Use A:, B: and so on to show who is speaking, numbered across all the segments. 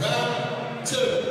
A: Round two.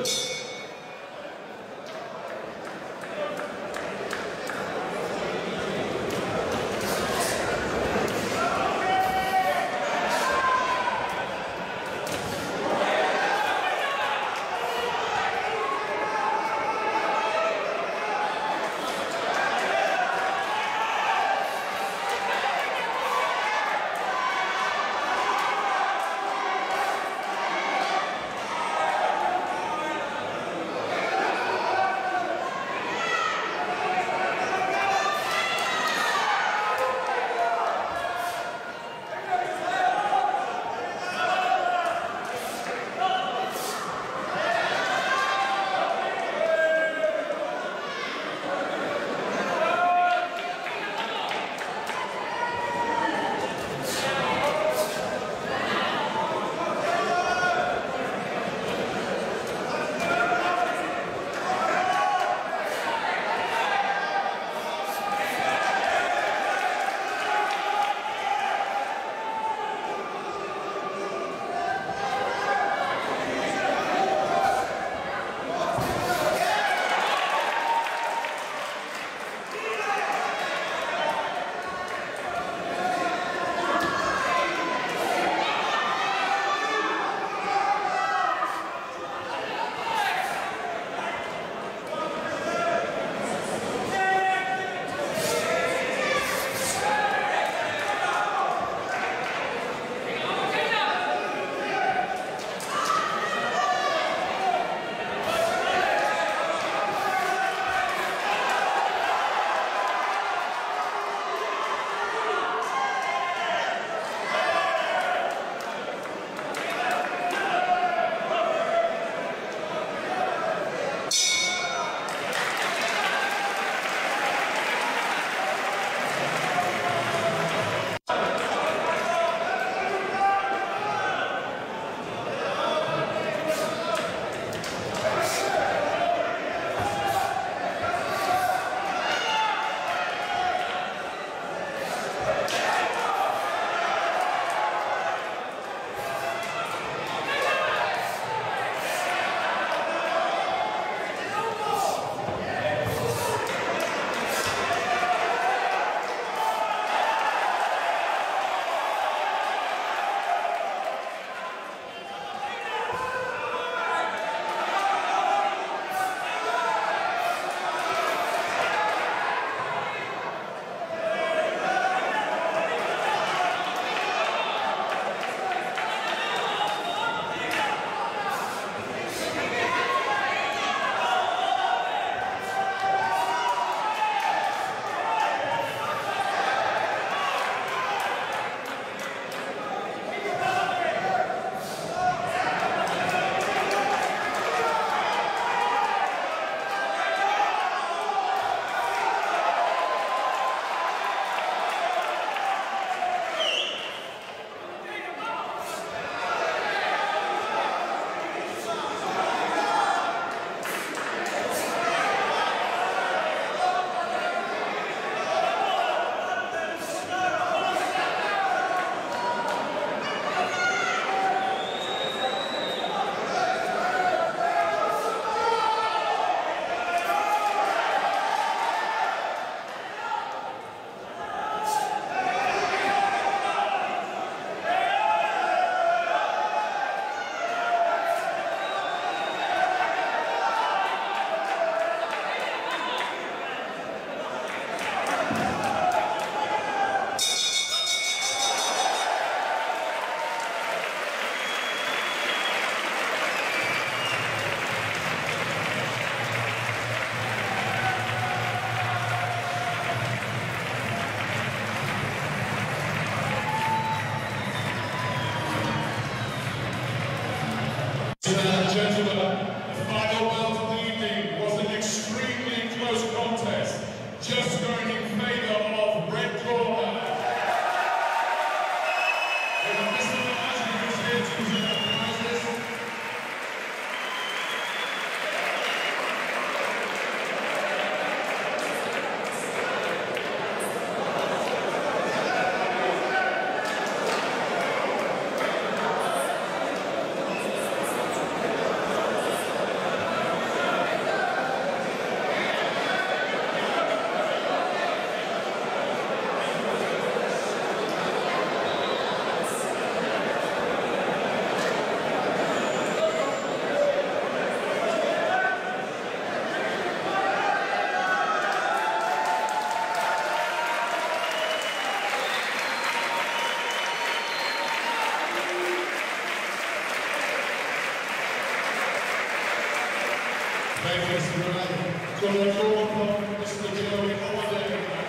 A: Just going in favor of red cross.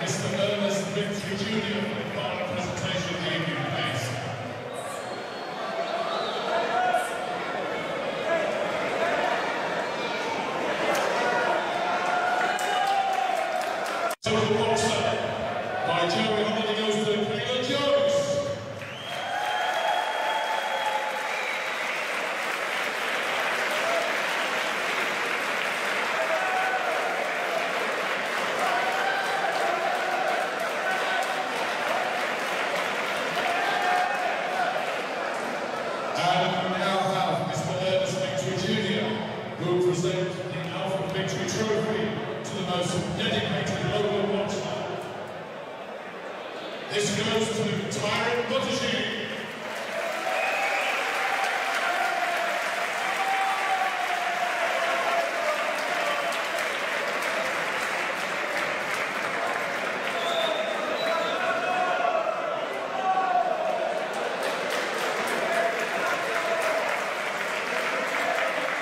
A: Mr. Ernest Victory Jr. for our presentation of the evening. This goes to Tyrant Buttigieg.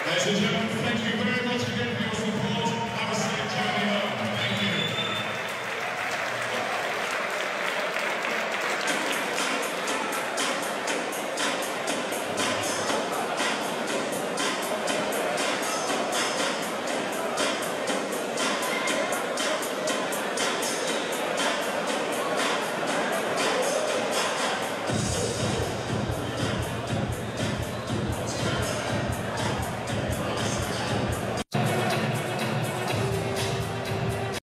A: Ladies and gentlemen, thank you very much.